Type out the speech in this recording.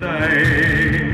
day.